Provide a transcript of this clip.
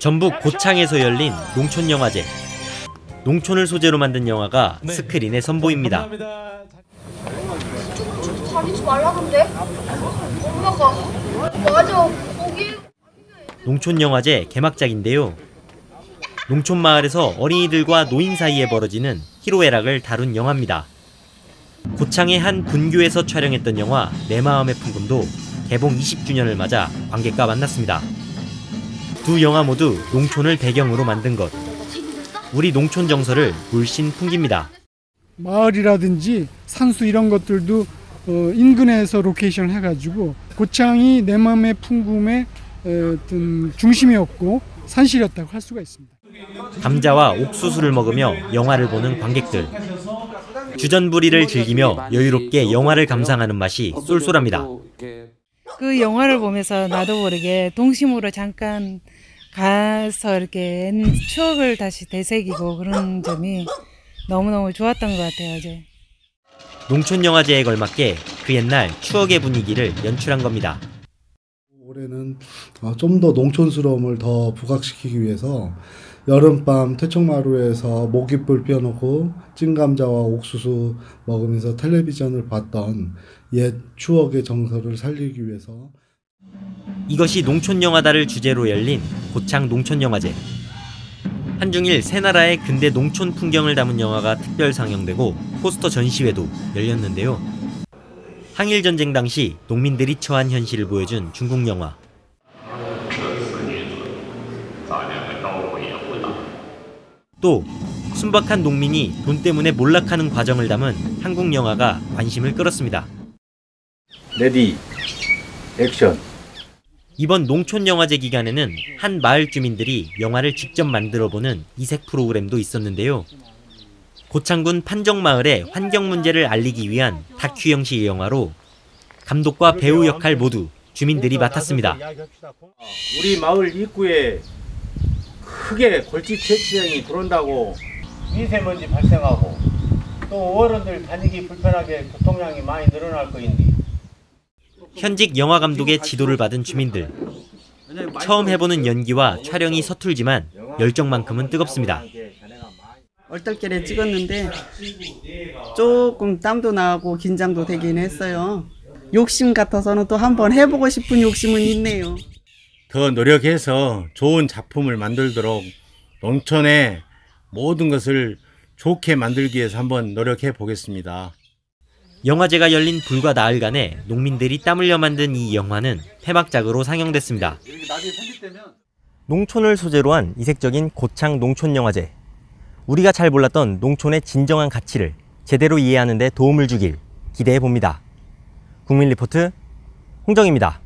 전북 고창에서 열린 농촌영화제. 농촌을 소재로 만든 영화가 스크린에 선보입니다. 좀 다니지 말라던데? 엄마가 맞아 거기 농촌영화제 개막작인데요. 농촌 마을에서 어린이들과 노인 사이에 벌어지는 희로애락을 다룬 영화입니다. 고창의 한 분교에서 촬영했던 영화 내 마음의 풍금도 개봉 20주년을 맞아 관객과 만났습니다. 두 영화 모두 농촌을 배경으로 만든 것. 우리 농촌 정서를 물씬 풍깁니다. 마을이라든지 산수 이런 것들도 어, 인근에서 로케이션을 해가지고 고창이 내 마음의 풍금의 어, 어떤 중심이었고 산실이었다고 할 수가 있습니다. 감자와 옥수수를 먹으며 영화를 보는 관객들. 주전부리를 즐기며 여유롭게 영화를 감상하는 맛이 쏠쏠합니다. 그 영화를 보면서 나도 모르게 동심으로 잠깐 가서 이렇게 옛 추억을 다시 되새기고 그런 점이 너무너무 좋았던 것 같아요, 어제. 농촌영화제에 걸맞게 그 옛날 추억의 분위기를 연출한 겁니다. 올해는 어, 좀더 농촌스러움을 더 부각시키기 위해서 여름밤 퇴청마루에서 모깃불 피워놓고 찐감자와 옥수수 먹으면서 텔레비전을 봤던 옛 추억의 정서를 살리기 위해서 이것이 농촌영화다를 주제로 열린 고창 농촌영화제. 한중일 세 나라의 근대 농촌 풍경을 담은 영화가 특별 상영되고 포스터 전시회도 열렸는데요. 항일 전쟁 당시 농민들이 처한 현실을 보여준 중국 영화. 또 순박한 농민이 돈 때문에 몰락하는 과정을 담은 한국 영화가 관심을 끌었습니다. Ready action 이번 농촌영화제 기간에는 한 마을 주민들이 영화를 직접 만들어보는 이색 프로그램도 있었는데요. 고창군 판정마을의 환경 문제를 알리기 위한 다큐 형식의 영화로 감독과 배우 역할 모두 주민들이 맡았습니다. 우리 마을 입구에 크게 골지 채취장이 들어온다고 미세먼지 발생하고 또 어른들 다니기 불편하게 교통량이 많이 늘어날 거인데 현직 영화 감독의 지도를 받은 주민들. 처음 해보는 연기와 촬영이 서툴지만 열정만큼은 뜨겁습니다. 얼떨결에 찍었는데 조금 땀도 나고 긴장도 되긴 했어요. 욕심 같아서는 또 한번 해보고 싶은 욕심은 있네요. 더 노력해서 좋은 작품을 만들도록 농촌의 모든 것을 좋게 만들기 위해서 한번 노력해 보겠습니다. 영화제가 열린 불과 나흘간에 농민들이 땀 흘려 만든 이 영화는 폐막작으로 상영됐습니다. 농촌을 소재로 한 이색적인 고창 농촌 영화제. 우리가 잘 몰랐던 농촌의 진정한 가치를 제대로 이해하는 데 도움을 주길 기대해 봅니다. 국민 리포트 홍정입니다.